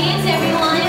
dance, everyone.